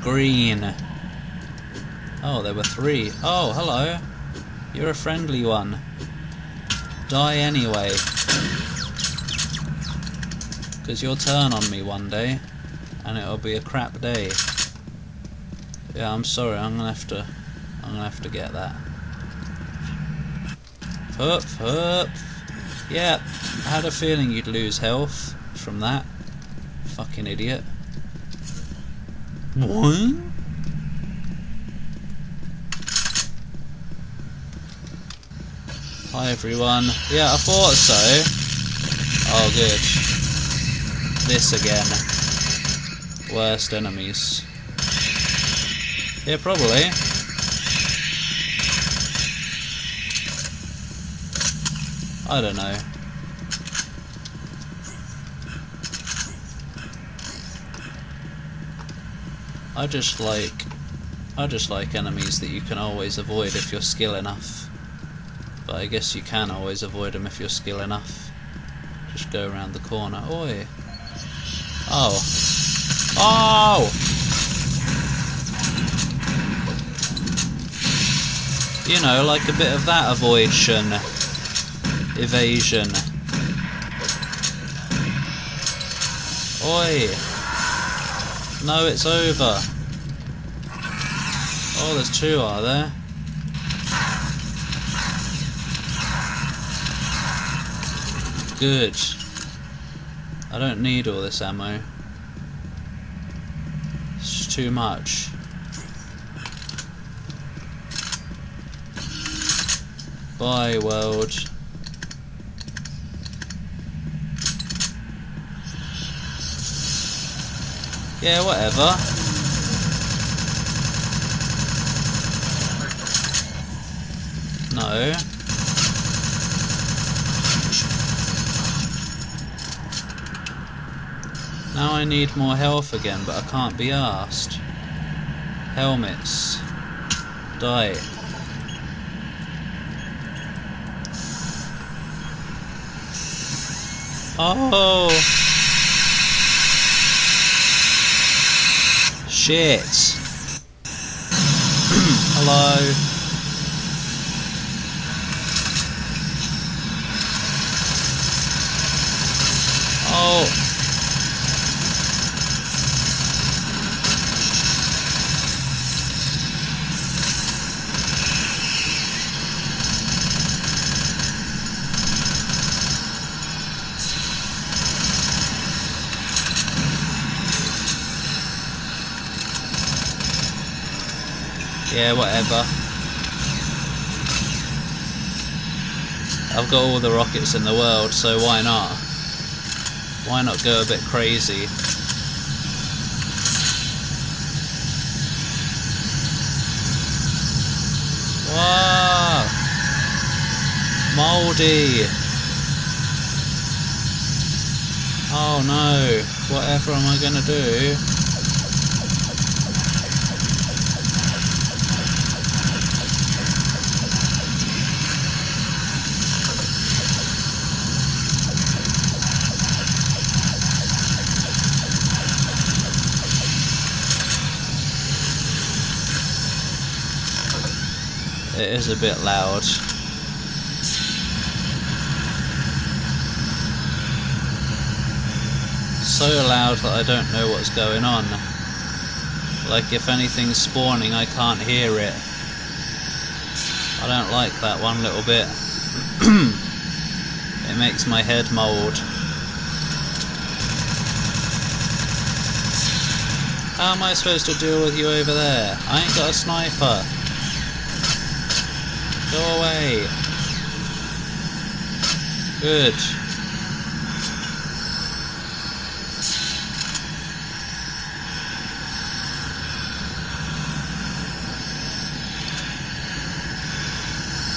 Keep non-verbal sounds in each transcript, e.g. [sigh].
green. Oh, there were three. Oh, hello. You're a friendly one. Die anyway. Because you'll turn on me one day, and it'll be a crap day. Yeah, I'm sorry. I'm gonna have to. I'm gonna have to get that. Hup, hup. Yeah, I had a feeling you'd lose health from that. Fucking idiot. What? Hi everyone. Yeah, I thought so. Oh good. This again. Worst enemies. Yeah, probably. I don't know. I just like I just like enemies that you can always avoid if you're skill enough. But I guess you can always avoid them if you're skill enough. Just go around the corner. Oi. Oh. Oh! You know, like a bit of that avoidtion. Evasion. Oi! No, it's over. Oh, there's two, are there? Good. I don't need all this ammo. It's too much. Bye, world. Yeah, whatever. No. Now I need more health again, but I can't be asked. Helmets. Die. Oh! Shit! [clears throat] Hello? Oh! Yeah, whatever. I've got all the rockets in the world, so why not? Why not go a bit crazy? Wow! Moldy! Oh no, whatever am I gonna do? It is a bit loud. So loud that I don't know what's going on. Like if anything's spawning I can't hear it. I don't like that one little bit. [clears throat] it makes my head mould. How am I supposed to deal with you over there? I ain't got a sniper. Go away. Good.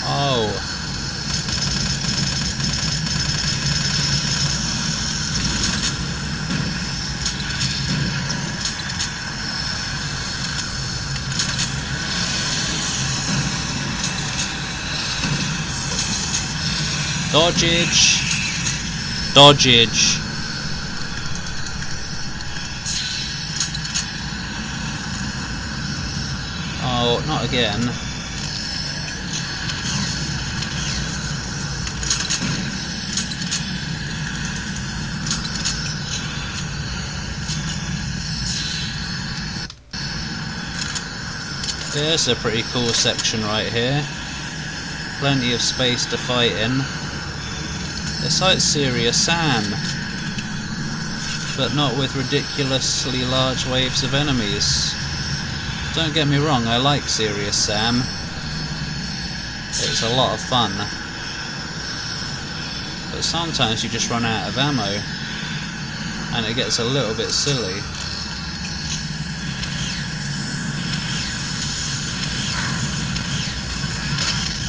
Oh. Dodgage. Dodgage. Oh, not again. There's a pretty cool section right here. Plenty of space to fight in. It's like Serious Sam, but not with ridiculously large waves of enemies. Don't get me wrong, I like Serious Sam. It's a lot of fun. But sometimes you just run out of ammo, and it gets a little bit silly.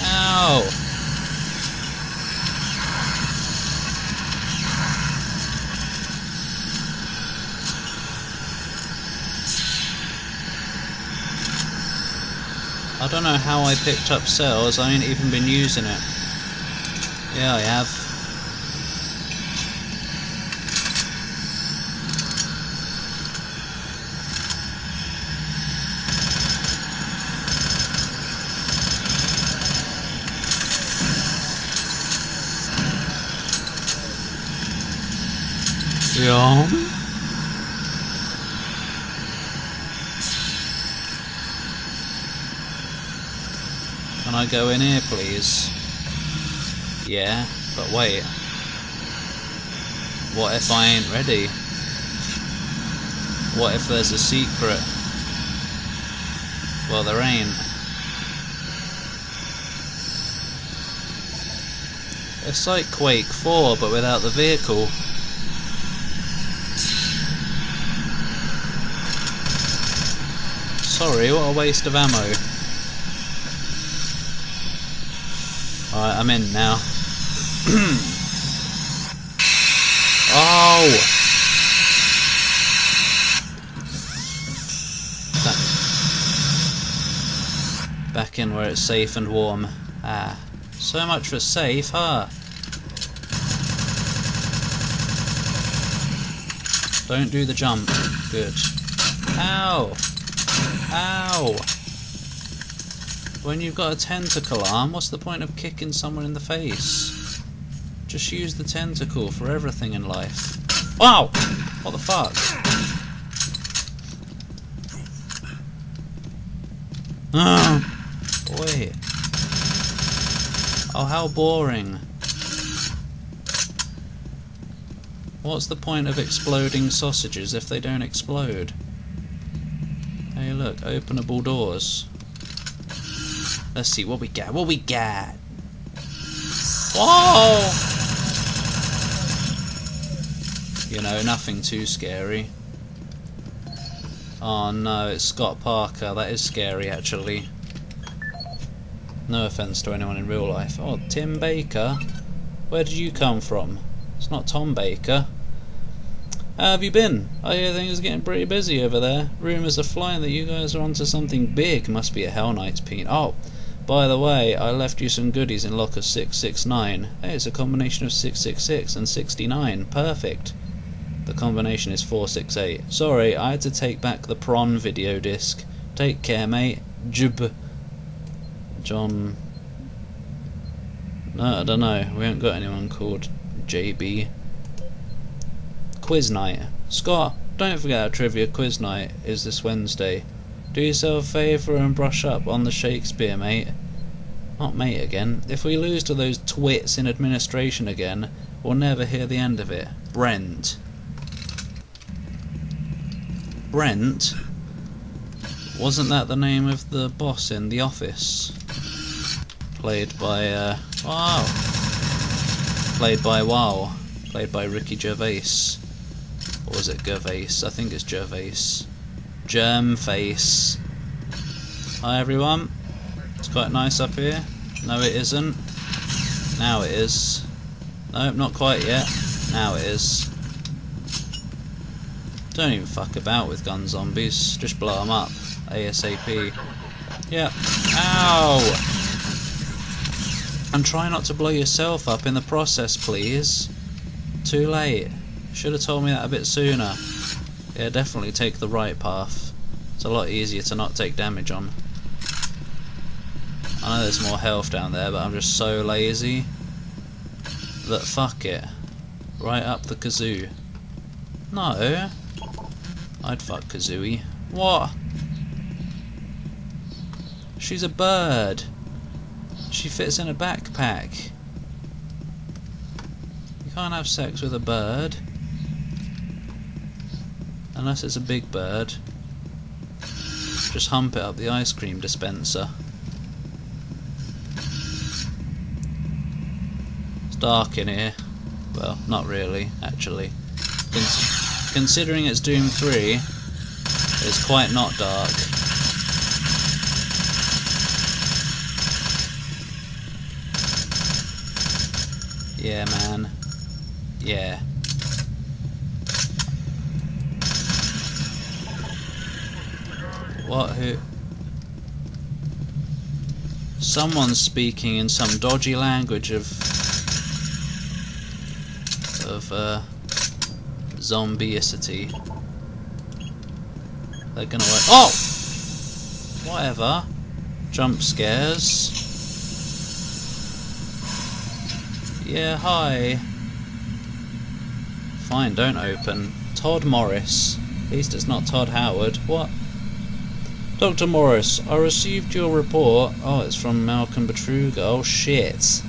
Ow! I don't know how I picked up cells, I ain't even been using it. Yeah, I have. Yeah. Can I go in here, please? Yeah, but wait. What if I ain't ready? What if there's a secret? Well, there ain't. It's like Quake 4, but without the vehicle. Sorry, what a waste of ammo. Alright, I'm in now. [clears throat] oh! Back. Back in where it's safe and warm. Ah, so much for safe, huh? Don't do the jump. Good. Ow! Ow! When you've got a tentacle arm, what's the point of kicking someone in the face? Just use the tentacle for everything in life. Wow! What the fuck? Ah! Boy. Oh, how boring. What's the point of exploding sausages if they don't explode? Hey look, openable doors. Let's see what we got. What we got? Whoa! You know, nothing too scary. Oh no, it's Scott Parker. That is scary, actually. No offence to anyone in real life. Oh, Tim Baker? Where did you come from? It's not Tom Baker. How have you been? Oh, I hear things are getting pretty busy over there. Rumours are flying that you guys are onto something big. Must be a Hell Knights peen. Oh, by the way, I left you some goodies in locker 669. Hey, it's a combination of 666 and 69. Perfect. The combination is 468. Sorry, I had to take back the prawn video disc. Take care, mate. Jub. John. No, I don't know. We haven't got anyone called JB. Quiz night. Scott, don't forget our trivia quiz night is this Wednesday. Do yourself a favour and brush up on the Shakespeare, mate. Not mate again. If we lose to those twits in administration again, we'll never hear the end of it. Brent. Brent? Wasn't that the name of the boss in The Office? Played by, uh, wow. Played by Wow. Played by Ricky Gervais. Or was it Gervais? I think it's Gervais. Germ face. Hi everyone. It's quite nice up here. No it isn't. Now it is. Nope, not quite yet. Now it is. Don't even fuck about with gun zombies. Just blow them up. ASAP. Yeah. Ow! And try not to blow yourself up in the process, please. Too late. Should have told me that a bit sooner. Yeah, definitely take the right path. It's a lot easier to not take damage on. I know there's more health down there, but I'm just so lazy that fuck it. Right up the kazoo. No. I'd fuck Kazooie. What? She's a bird. She fits in a backpack. You can't have sex with a bird. Unless it's a big bird. Just hump it up the ice cream dispenser. It's dark in here. Well, not really, actually. Cons considering it's Doom 3, it's quite not dark. Yeah, man. Yeah. What? Who? Someone's speaking in some dodgy language of of uh, zombieicity. They're gonna work. Oh! Whatever. Jump scares. Yeah, hi. Fine, don't open. Todd Morris. At least it's not Todd Howard. What? Dr. Morris, I received your report. Oh, it's from Malcolm Betruger. Oh, shit.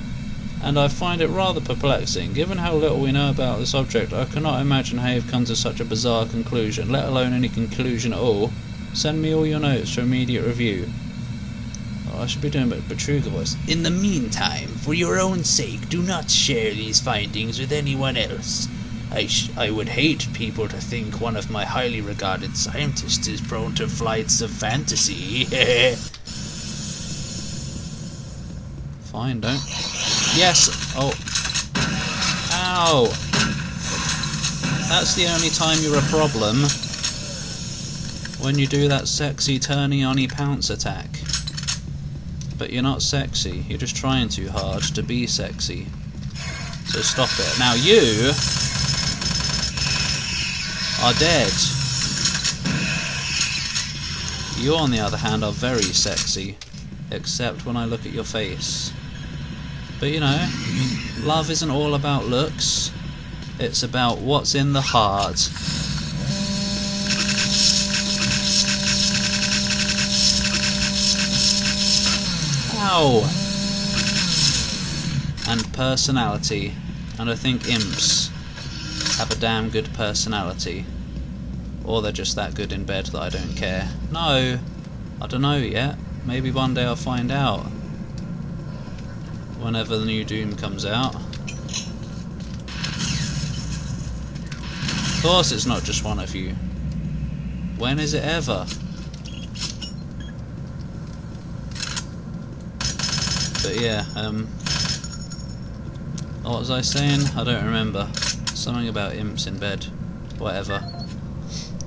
And I find it rather perplexing. Given how little we know about the subject, I cannot imagine how you've come to such a bizarre conclusion, let alone any conclusion at all. Send me all your notes for immediate review. Oh, I should be doing a Betruger voice. In the meantime, for your own sake, do not share these findings with anyone else. I, I would hate people to think one of my highly regarded scientists is prone to flights of fantasy. [laughs] Fine, don't. Yes! Oh. Ow! That's the only time you're a problem. When you do that sexy turny onny pounce attack. But you're not sexy, you're just trying too hard to be sexy. So stop it. Now you are dead. You, on the other hand, are very sexy, except when I look at your face. But you know, love isn't all about looks, it's about what's in the heart. Ow! And personality, and I think imps have a damn good personality. Or they're just that good in bed that I don't care. No! I don't know yet. Maybe one day I'll find out. Whenever the new Doom comes out. Of course it's not just one of you. When is it ever? But yeah, um... What was I saying? I don't remember. Something about imps in bed. Whatever.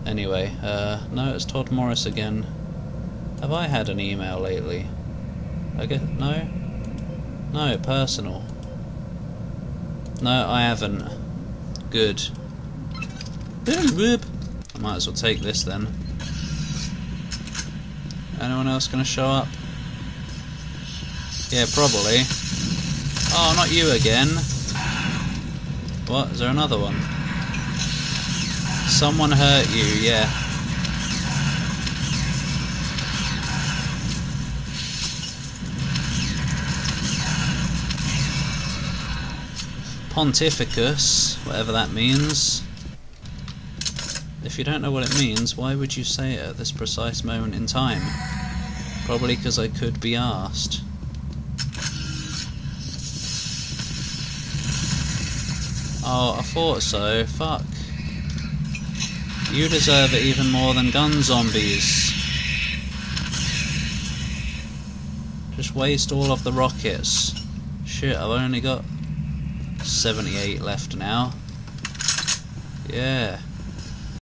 Anyway, uh, no, it's Todd Morris again. Have I had an email lately? I guess, no? No, personal. No, I haven't. Good. I might as well take this then. Anyone else gonna show up? Yeah, probably. Oh, not you again. What? Is there another one? Someone hurt you, yeah. Pontificus, whatever that means. If you don't know what it means, why would you say it at this precise moment in time? Probably because I could be asked. Oh, I thought so. Fuck. You deserve it even more than gun zombies. Just waste all of the rockets. Shit, I've only got 78 left now. Yeah.